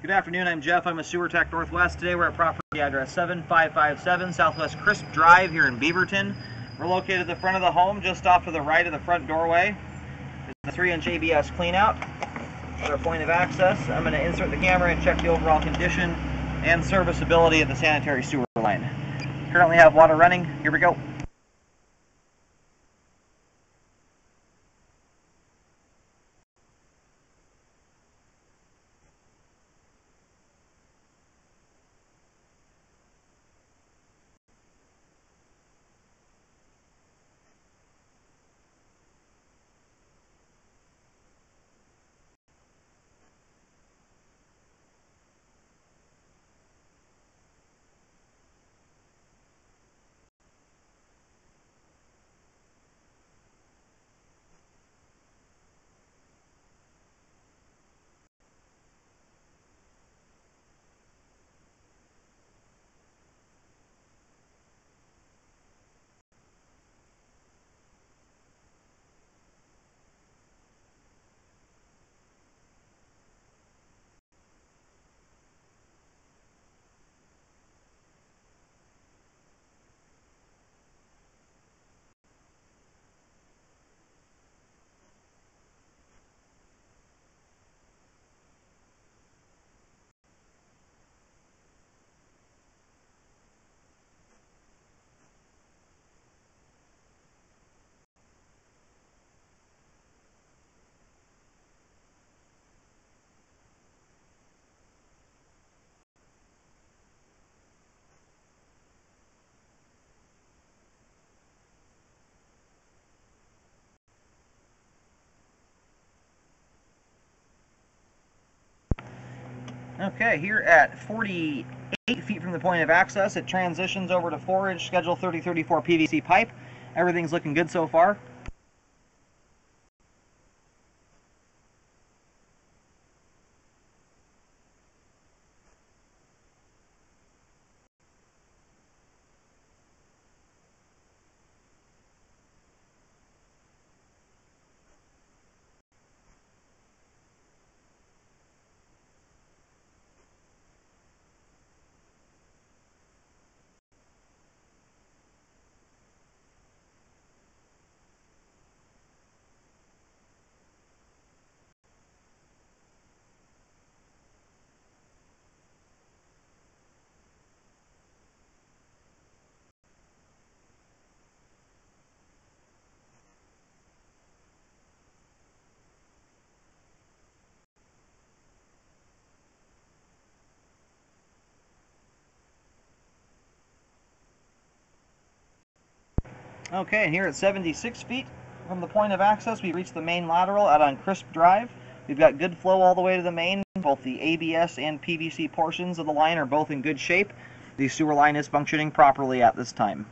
Good afternoon, I'm Jeff. I'm a Sewer Tech Northwest. Today we're at property address 7557 Southwest Crisp Drive here in Beaverton. We're located at the front of the home, just off to the right of the front doorway. It's a 3-inch ABS cleanout. Our point of access. I'm going to insert the camera and check the overall condition and serviceability of the sanitary sewer line. Currently have water running. Here we go. Okay, here at 48 feet from the point of access, it transitions over to 4-inch Schedule 3034 PVC pipe. Everything's looking good so far. Okay, and here at 76 feet from the point of access, we reach the main lateral out on Crisp Drive. We've got good flow all the way to the main. Both the ABS and PVC portions of the line are both in good shape. The sewer line is functioning properly at this time.